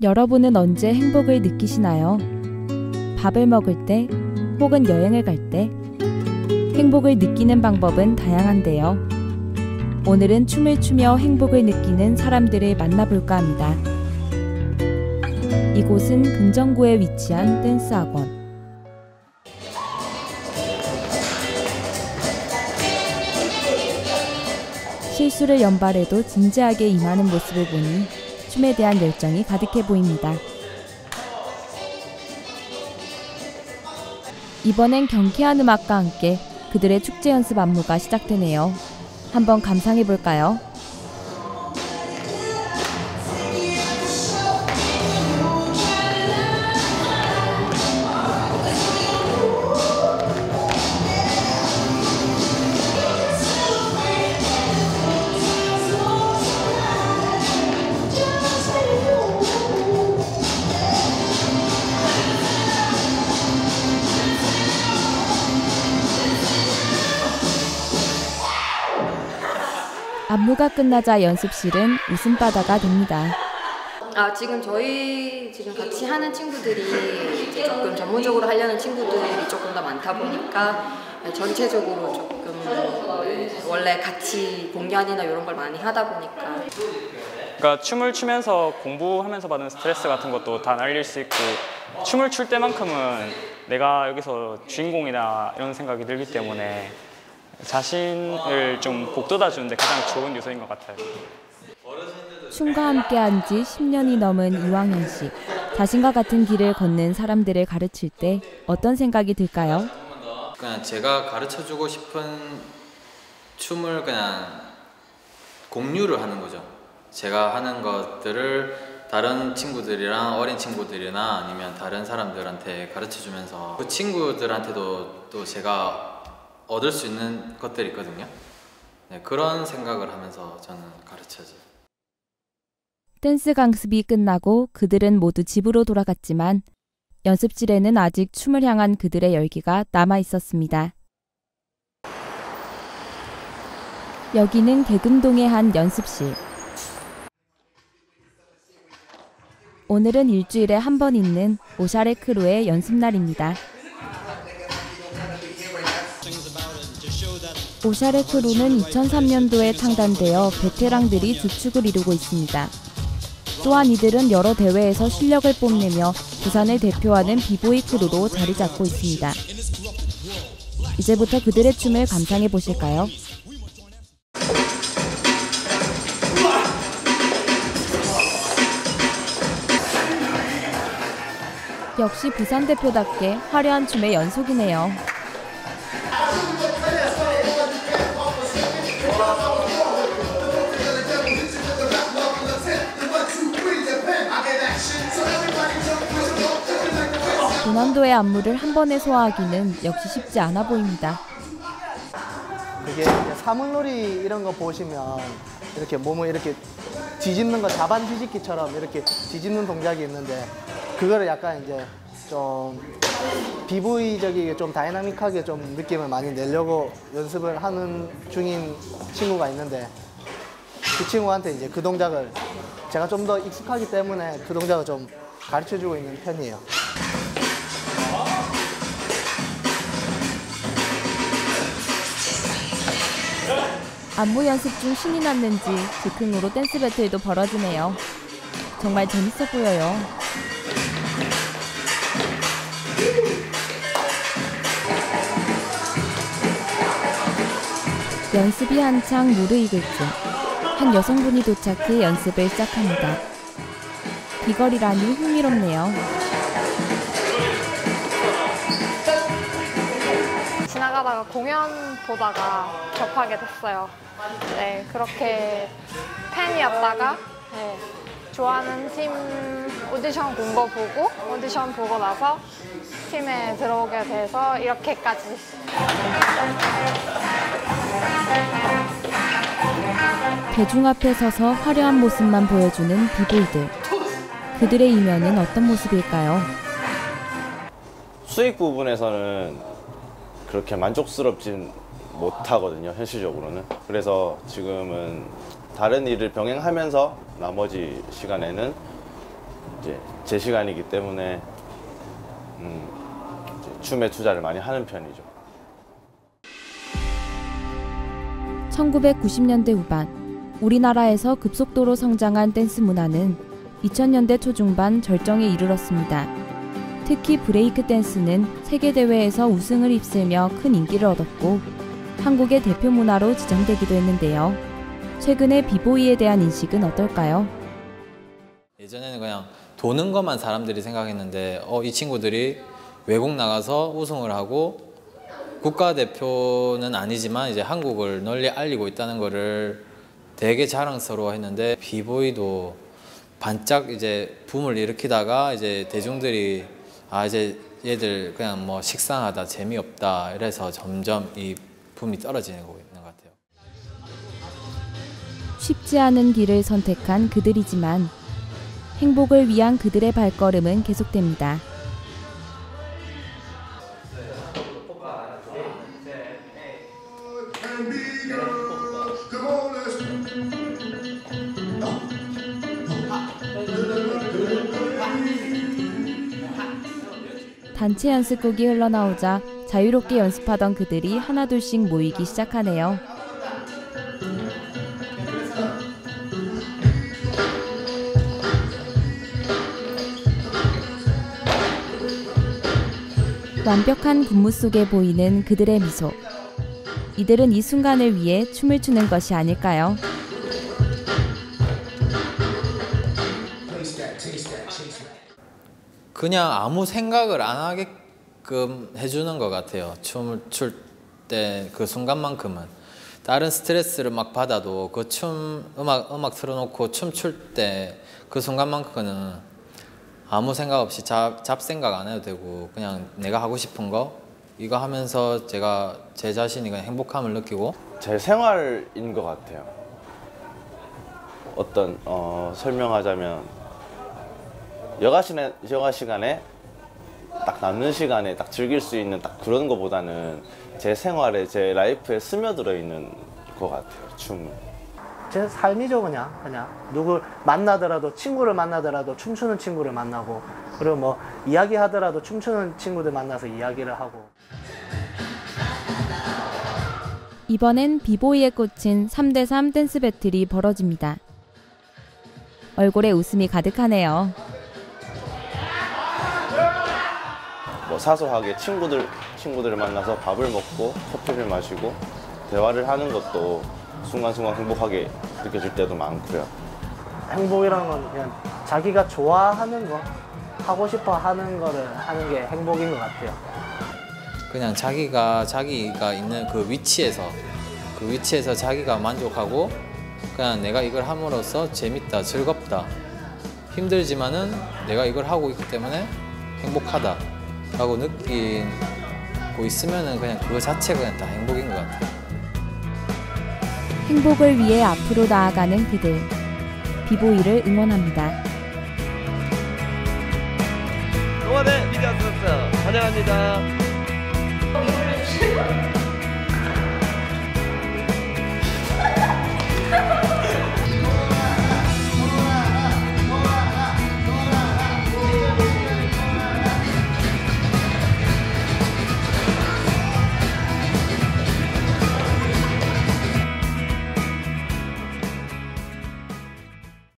여러분은 언제 행복을 느끼시나요? 밥을 먹을 때 혹은 여행을 갈 때 행복을 느끼는 방법은 다양한데요. 오늘은 춤을 추며 행복을 느끼는 사람들을 만나볼까 합니다. 이곳은 금정구에 위치한 댄스 학원. 실수를 연발해도 진지하게 임하는 모습을 보니 춤에 대한 열정이 가득해 보입니다. 이번엔 경쾌한 음악과 함께 그들의 축제 연습 안무가 시작되네요. 한번 감상해 볼까요? 안무가 끝나자 연습실은 웃음바다가 됩니다. 아 지금 저희 지금 같이 하는 친구들이 이제 조금 전문적으로 하려는 친구들이 조금 더 많다 보니까 전체적으로 조금 원래 같이 공연이나 이런 걸 많이 하다 보니까 그러니까 춤을 추면서 공부하면서 받는 스트레스 같은 것도 다 날릴 수 있고 춤을 출 때만큼은 내가 여기서 주인공이다 이런 생각이 들기 때문에 자신을 좀 복돋아 주는데 가장 좋은 요소인 것 같아요. 춤과 함께한 지 10년이 넘은 이왕현 씨. 자신과 같은 길을 걷는 사람들을 가르칠 때 어떤 생각이 들까요? 그냥 제가 가르쳐 주고 싶은 춤을 그냥 공유를 하는 거죠. 제가 하는 것들을 다른 친구들이랑 어린 친구들이나 아니면 다른 사람들한테 가르쳐 주면서 그 친구들한테도 또 제가 얻을 수 있는 것들이 있거든요. 네, 그런 생각을 하면서 저는 가르쳐줘요. 댄스 강습이 끝나고 그들은 모두 집으로 돌아갔지만 연습실에는 아직 춤을 향한 그들의 열기가 남아 있었습니다. 여기는 개근동의 한 연습실. 오늘은 일주일에 한 번 있는 오샤레 크루의 연습날입니다. 오샤레 크루는 2003년도에 창단되어 베테랑들이 주축을 이루고 있습니다. 또한 이들은 여러 대회에서 실력을 뽐내며 부산을 대표하는 비보이 크루로 자리 잡고 있습니다. 이제부터 그들의 춤을 감상해 보실까요? 역시 부산 대표답게 화려한 춤의 연속이네요. 고난도의 안무를 한 번에 소화하기는 역시 쉽지 않아 보입니다. 그게 사물놀이 이런 거 보시면 이렇게 몸을 이렇게 뒤집는 거 자반 뒤집기처럼 이렇게 뒤집는 동작이 있는데 그거를 약간 이제 좀 비보이적이게 좀 다이나믹하게 좀 느낌을 많이 내려고 연습을 하는 중인 친구가 있는데 그 친구한테 이제 그 동작을 제가 좀 더 익숙하기 때문에 그 동작을 좀 가르쳐 주고 있는 편이에요. 안무 연습 중 신이 났는지 즉흥으로 댄스 배틀도 벌어지네요. 정말 재밌어 보여요. 연습이 한창 무르익을 쯤한 여성분이 도착해 연습을 시작합니다. 비거리라니 흥미롭네요. 지나가다가 공연 보다가 접하게 됐어요. 네, 그렇게 팬이었다가 네, 좋아하는 팀 오디션 본거 보고 오디션 보고 나서 팀에 들어오게 돼서 이렇게까지 대중 앞에 서서 화려한 모습만 보여주는 비보이들. 그들의 이면은 어떤 모습일까요? 수익 부분에서는 그렇게 만족스럽진 못하거든요, 현실적으로는. 그래서 지금은 다른 일을 병행하면서 나머지 시간에는 이제 제 시간이기 때문에 음, 춤에 투자를 많이 하는 편이죠. 1990년대 후반 우리나라에서 급속도로 성장한 댄스 문화는 2000년대 초중반 절정에 이르렀습니다. 특히 브레이크 댄스는 세계 대회에서 우승을 휩쓸며 큰 인기를 얻었고 한국의 대표 문화로 지정되기도 했는데요. 최근에 비보이에 대한 인식은 어떨까요? 예전에는 그냥 도는 것만 사람들이 생각했는데 어, 이 친구들이 외국 나가서 우승을 하고 국가대표는 아니지만 이제 한국을 널리 알리고 있다는 거를 되게 자랑스러워했는데 비보이도 반짝 이제 붐을 일으키다가 이제 대중들이 아 이제 얘들 그냥 뭐 식상하다 재미없다 이래서 점점 이 붐이 떨어지고 있는 것 같아요. 쉽지 않은 길을 선택한 그들이지만 행복을 위한 그들의 발걸음은 계속됩니다. 단체 연습곡이 흘러나오자 자유롭게 연습하던 그들이 하나둘씩 모이기 시작하네요. 완벽한 분무 속에 보이는 그들의 미소. 이들은 이 순간을 위해 춤을 추는 것이 아닐까요? 그냥 아무 생각을 안 하게 끔 해주는 것 같아요. 춤을 출 때 그 순간만큼은 다른 스트레스를 막 받아도 그 춤 음악 음악 틀어놓고 춤출 때 그 순간만큼은 아무 생각 없이 잡, 잡 생각 안 해도 되고 그냥 내가 하고 싶은 거 이거 하면서 제가 제 자신이 그냥 행복함을 느끼고 제 생활인 것 같아요. 어떤 어, 설명하자면 여가 시간에 여가 시간에 딱 남는 시간에 딱 즐길 수 있는 딱 그런 거보다는 제 생활에 제 라이프에 스며들어 있는 것 같아요. 춤은. 제 삶이죠 그냥 그냥 누굴 만나더라도 친구를 만나더라도 춤추는 친구를 만나고 그리고 뭐 이야기하더라도 춤추는 친구들 만나서 이야기를 하고 이번엔 비보이에 꽂힌 3대3 댄스 배틀이 벌어집니다. 얼굴에 웃음이 가득하네요. 뭐 사소하게 친구들 친구들을 만나서 밥을 먹고 커피를 마시고 대화를 하는 것도 순간순간 행복하게 느껴질 때도 많고요. 행복이라는 건 그냥 자기가 좋아하는 거 하고 싶어 하는 거를 하는 게 행복인 것 같아요. 그냥 자기가 자기가 있는 그 위치에서 그 위치에서 자기가 만족하고 그냥 내가 이걸 함으로써 재밌다 즐겁다 힘들지만은 내가 이걸 하고 있기 때문에 행복하다 라고 느끼고 있으면은 그냥 그거 자체가 그냥 다 행복인 것 같아요. 행복을 위해 앞으로 나아가는 그들. 비보이를 응원합니다. 동안의 미디어 선수 환영합니다.